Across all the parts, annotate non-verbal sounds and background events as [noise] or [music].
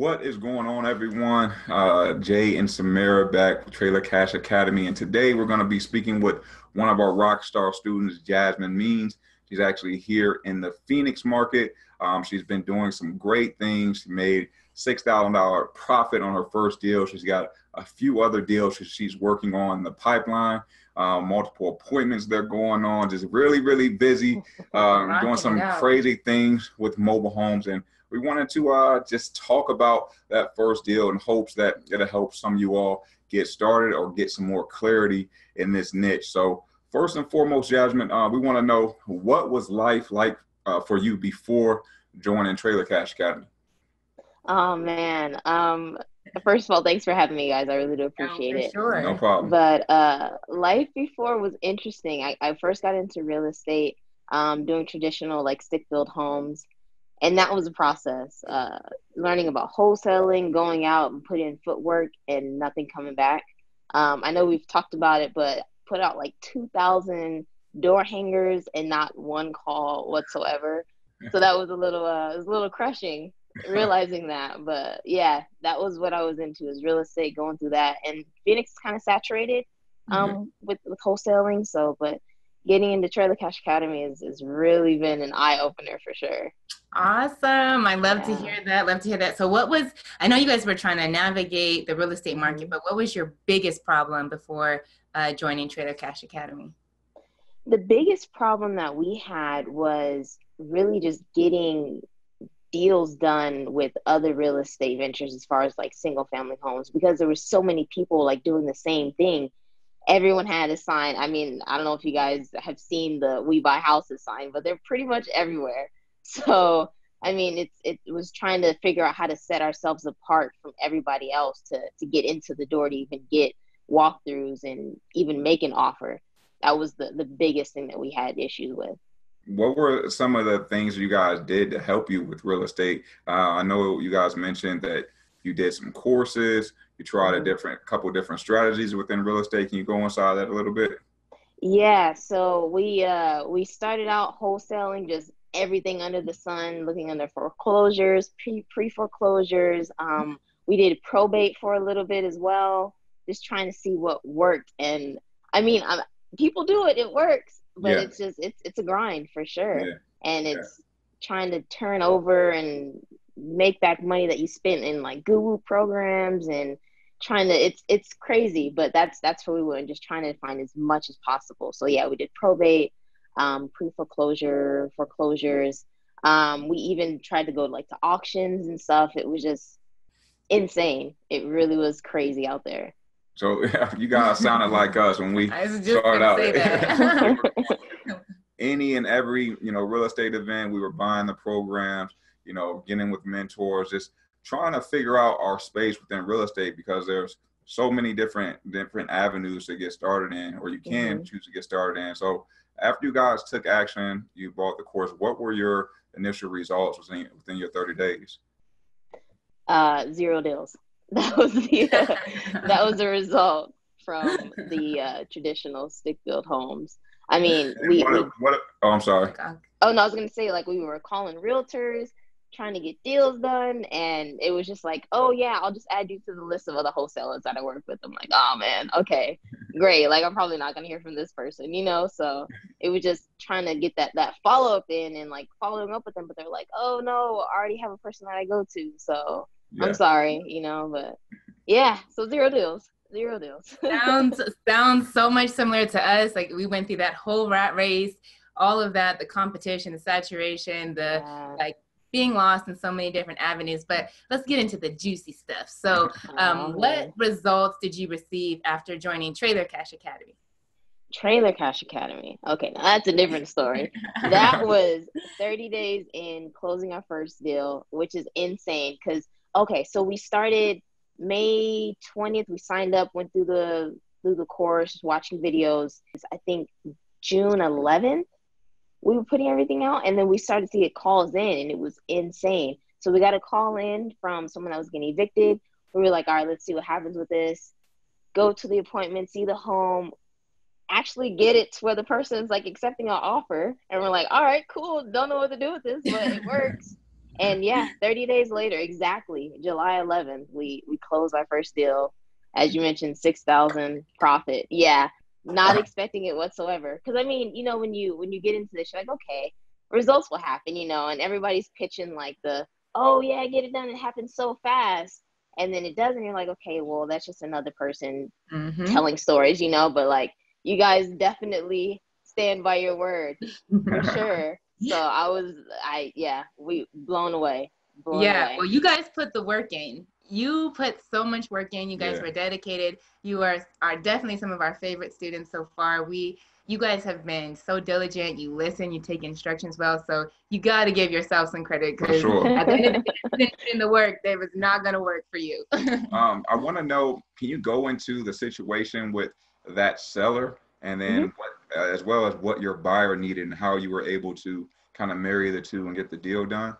What is going on, everyone? Uh, Jay and Samara back with Trailer Cash Academy, and today we're going to be speaking with one of our rock star students, Jasmine Means. She's actually here in the Phoenix market. Um, she's been doing some great things. She made six thousand dollar profit on her first deal. She's got a few other deals she's working on in the pipeline. Um, multiple appointments they're going on. Just really, really busy, [laughs] um, doing some crazy things with mobile homes and we wanted to uh, just talk about that first deal in hopes that it'll help some of you all get started or get some more clarity in this niche. So first and foremost, Jasmine, uh, we want to know what was life like uh, for you before joining Trailer Cash Academy? Oh man. Um, first of all, thanks for having me, guys. I really do appreciate it. Sure. No problem. But uh, life before was interesting. I, I first got into real estate, um, doing traditional like stick built homes and that was a process uh, learning about wholesaling going out and putting in footwork and nothing coming back. Um, i know we've talked about it but put out like 2000 door hangers and not one call whatsoever. So that was a little uh, it was a little crushing [laughs] realizing that. But yeah that was what i was into is real estate going through that. And phoenix is kind of saturated um, mm-hmm. with with wholesaling so but getting into trailer cash academy has, has really been an eye-opener for sure Awesome. I love yeah. to hear that. Love to hear that. So, what was, I know you guys were trying to navigate the real estate market, mm-hmm. but what was your biggest problem before uh, joining Trailer Cash Academy? The biggest problem that we had was really just getting deals done with other real estate ventures as far as like single family homes because there were so many people like doing the same thing everyone had a sign i mean i don't know if you guys have seen the we buy houses sign but they're pretty much everywhere [laughs] So I mean, it's it was trying to figure out how to set ourselves apart from everybody else to to get into the door to even get walkthroughs and even make an offer. That was the the biggest thing that we had issues with. What were some of the things you guys did to help you with real estate? Uh, I know you guys mentioned that you did some courses. You tried a different couple different strategies within real estate. Can you go inside that a little bit? Yeah, so we uh we started out wholesaling just everything under the sun, looking under foreclosures, pre pre foreclosures. Um, we did probate for a little bit as well, just trying to see what worked. And I mean, I'm, people do it; it works, but yeah. it's just it's it's a grind for sure, yeah. and it's yeah. trying to turn over and make back money that you spent in like Google programs and trying to it's it's crazy but that's that's where we were and just trying to find as much as possible so yeah we did probate um, pre foreclosure, foreclosures. Um, we even tried to go like to auctions and stuff. It was just insane. It really was crazy out there. So [laughs] you guys sounded like us when we [laughs] started out. [laughs] Any and every you know real estate event, we were buying the programs. You know, getting with mentors, just trying to figure out our space within real estate because there's so many different different avenues to get started in, or you can mm-hmm. choose to get started in. So after you guys took action, you bought the course. What were your initial results within within your 30 days? Uh, zero deals. [laughs] That was the uh, [laughs] that was the result from the uh, traditional stick built homes. I mean, we, what, we, what, oh, I'm sorry. Oh no, I was gonna say like we were calling realtors, trying to get deals done and it was just like oh yeah i'll just add you to the list of other wholesalers that i work with. I'm like oh man okay great. Like i'm probably not going to hear from this person you know? So it was just trying to get that that follow-up in and like following up with them but they're like oh no i already have a person that i go to so yeah. i'm sorry you know but yeah so zero deals zero deals. [laughs] Sounds sounds so much similar to us. Like we went through that whole rat race all of that the competition the saturation the yeah. like being lost in so many different avenues. But let's get into the juicy stuff. So, um, what results did you receive after joining Trailer Cash Academy? Trailer Cash Academy. Okay, now that's a different story. [laughs] that was 30 days in closing our first deal, which is insane because, okay, so we started May 20th, we signed up, went through the through the course, watching videos. I think June 11th, we were putting everything out and then we started to get calls in and it was insane. So we got a call in from someone that was getting evicted. We were like, all right, let's see what happens with this. Go to the appointment, see the home, actually get it to where the person's like accepting our offer. And we're like, all right, cool. Don't know what to do with this, but it works. [laughs] and yeah, 30 days later, exactly July 11th, we we closed our first deal. As you mentioned, 6,000 profit. Yeah, not expecting it whatsoever. Because I mean, you know, when you when you get into this, you're like, okay, results will happen, you know, and everybody's pitching like the, oh yeah, get it done. It happens so fast, and then it doesn't. You're like, okay, well, that's just another person mm-hmm. telling stories, you know. But like, you guys definitely stand by your word for [laughs] sure. So I was, I yeah, we blown away. Blown yeah, away. well, you guys put the work in. You put so much work in. You guys yeah. were dedicated. You are are definitely some of our favorite students so far. We you guys have been so diligent. You listen, you take instructions well. So you got to give yourself some credit because sure. at the end of the day, in the work, that was not going to work for you. [laughs] um, I want to know, can you go into the situation with that seller and then mm-hmm. what, as well as what your buyer needed and how you were able to kind of marry the two and get the deal done?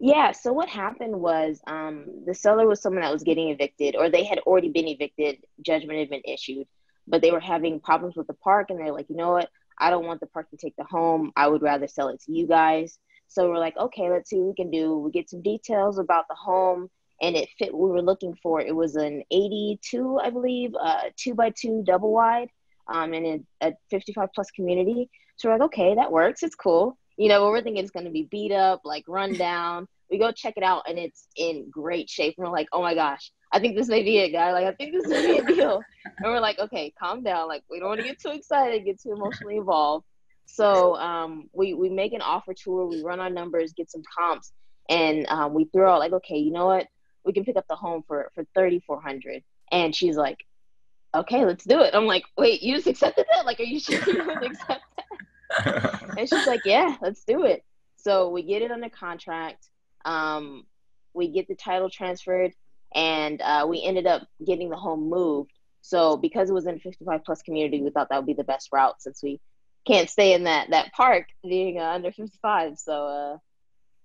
Yeah. So what happened was um, the seller was someone that was getting evicted, or they had already been evicted. Judgment had been issued, but they were having problems with the park, and they're like, you know what? I don't want the park to take the home. I would rather sell it to you guys. So we're like, okay, let's see what we can do. We get some details about the home, and it fit what we were looking for. It was an 82, I believe, uh, two by two double wide, um, in a, a 55 plus community. So we're like, okay, that works. It's cool you know, we're thinking it's going to be beat up, like run down. we go check it out and it's in great shape. And we're like, oh my gosh, I think this may be it, guy. Like, I think this may be a deal. [laughs] and we're like, okay, calm down. Like, we don't want to get too excited, get too emotionally involved. So um, we, we make an offer tour, we run our numbers, get some comps, and um, we throw out like, okay, you know what? We can pick up the home for, for 3400 And she's like, okay, let's do it. I'm like, wait, you just accepted that? Like, are you sure you accept that? [laughs] and she's like, yeah, let's do it. So we get it under contract. Um, we get the title transferred, and uh, we ended up getting the home moved. So because it was in a 55 plus community, we thought that would be the best route since we can't stay in that that park being uh, under 55. So uh,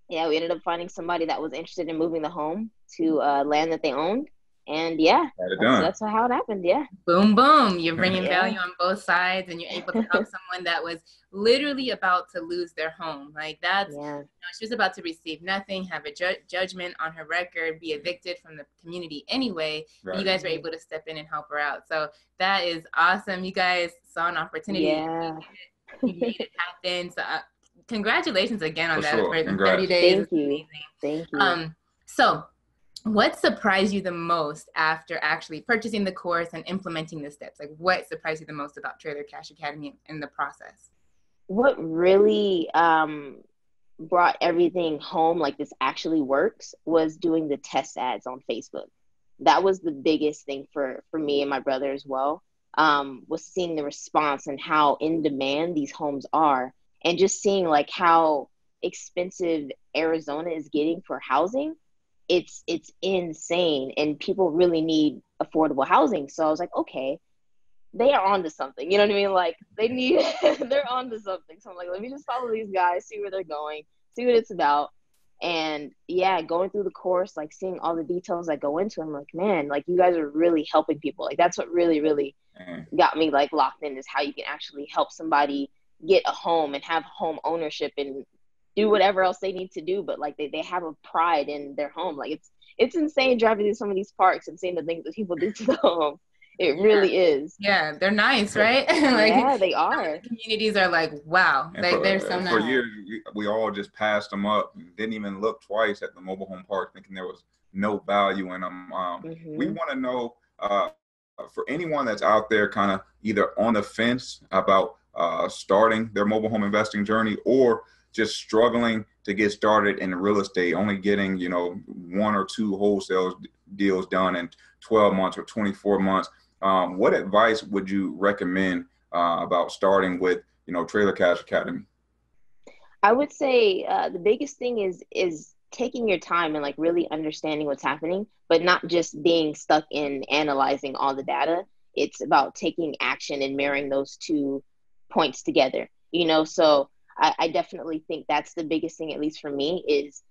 yeah, we ended up finding somebody that was interested in moving the home to uh, land that they owned, and yeah, that's, that's, how it happened. Yeah. Boom, boom. You're bringing yeah. value on both sides, and you're able to help [laughs] someone that was literally about to lose their home. Like that's, yeah. you know, she was about to receive nothing, have a ju- judgment on her record, be evicted from the community anyway. Right. you guys were able to step in and help her out. So that is awesome. You guys saw an opportunity. Yeah. You made it happen. So uh, congratulations again on For that. Sure. For 30 days. Thank you. Thank you. Um, so what surprised you the most after actually purchasing the course and implementing the steps? Like, what surprised you the most about Trailer Cash Academy in the process? What really um, brought everything home, like this actually works, was doing the test ads on Facebook. That was the biggest thing for for me and my brother as well. Um, was seeing the response and how in demand these homes are, and just seeing like how expensive Arizona is getting for housing it's it's insane. And people really need affordable housing. So i was like okay they are onto something. You know what i mean? Like they need [laughs] they're onto something. So i'm like let me just follow these guys see where they're going see what it's about. And yeah going through the course like seeing all the details that go into it, i'm like man like you guys are really helping people. Like that's what really really mm. got me like locked in is how you can actually help somebody get a home and have home ownership and do whatever else they need to do but like they, they have a pride in their home. Like it's it's insane driving through some of these parks and seeing the things that people do [laughs] to the home. It yeah. really is. Yeah they're nice right? [laughs] Like yeah they are. communities are like wow like they're so nice. for years we all just passed them up didn't even look twice at the mobile home park thinking there was no value in them um, mm-hmm. we want to know uh, for anyone that's out there kind of either on the fence about uh, starting their mobile home investing journey or just struggling to get started in real estate, only getting, you know, one or two wholesale deals done in 12 months or 24 months. Um, what advice would you recommend uh, about starting with, you know, Trailer Cash Academy? I would say uh, the biggest thing is is taking your time and like really understanding what's happening, but not just being stuck in analyzing all the data. It's about taking action and marrying those two points together. You know, so I, I definitely think that's the biggest thing, at least for me, is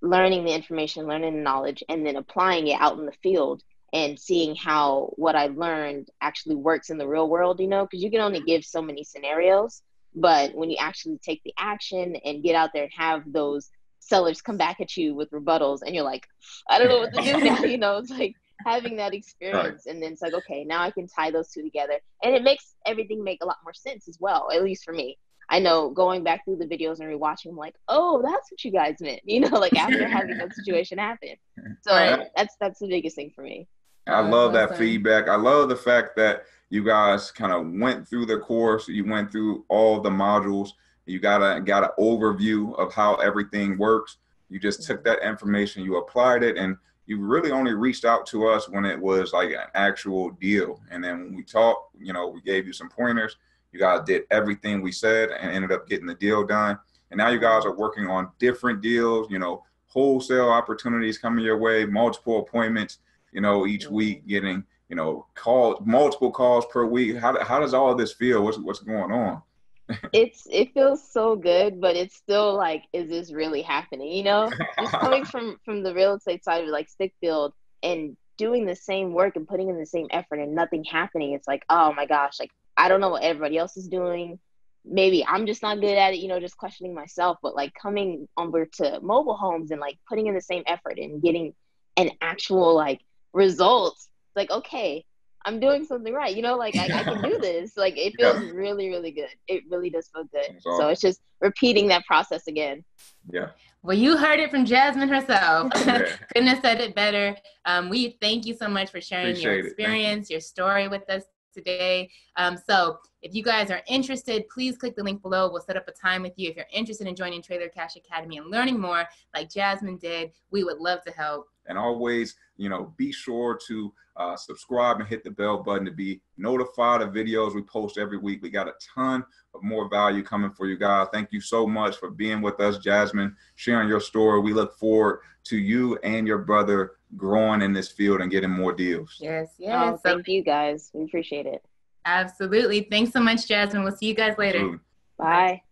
learning the information, learning the knowledge, and then applying it out in the field and seeing how what I learned actually works in the real world, you know, because you can only give so many scenarios. But when you actually take the action and get out there and have those sellers come back at you with rebuttals and you're like, I don't know what to do now. [laughs] You know, it's like having that experience and then it's like, okay, now I can tie those two together. And it makes everything make a lot more sense as well, at least for me. I know going back through the videos and rewatching, I'm like, oh, that's what you guys meant, [laughs] you know, like after having that situation happen. So right. that's that's the biggest thing for me. I oh, love that feedback. I love the fact that you guys kind of went through the course, you went through all the modules, you got a got an overview of how everything works. You just took that information, you applied it, and you really only reached out to us when it was like an actual deal. And then when we talked, you know, we gave you some pointers. You guys did everything we said and ended up getting the deal done. And now you guys are working on different deals, you know, wholesale opportunities coming your way, multiple appointments, you know, each week getting, you know, calls, multiple calls per week. How, how does all of this feel? What's, what's going on? [laughs] it's it feels so good, but it's still like, is this really happening? You know, just coming [laughs] from from the real estate side of like stick build and doing the same work and putting in the same effort and nothing happening. It's like, oh my gosh, like I don't know what everybody else is doing. Maybe I'm just not good at it, you know, just questioning myself. But like coming over to mobile homes and like putting in the same effort and getting an actual like results, like okay, I'm doing something right. You know, like I, I can do [laughs] this. Like it feels yeah. really, really good. It really does feel good. Awesome. So it's just repeating that process again. Yeah. Well, you heard it from Jasmine herself. [laughs] Yeah. Couldn't have said it better. Um, we thank you so much for sharing Appreciate your experience, you. your story with us today. Um, so if you guys are interested, please click the link below. We'll set up a time with you. If you're interested in joining Trailer Cash Academy and learning more like Jasmine did, we would love to help. And always, you know, be sure to uh, subscribe and hit the bell button to be notified of videos we post every week. We got a ton of more value coming for you guys. Thank you so much for being with us, Jasmine, sharing your story. We look forward to you and your brother growing in this field and getting more deals. Yes, yes. Oh, thank you guys. We appreciate it. Absolutely. Thanks so much, Jasmine. We'll see you guys later. Absolutely. Bye.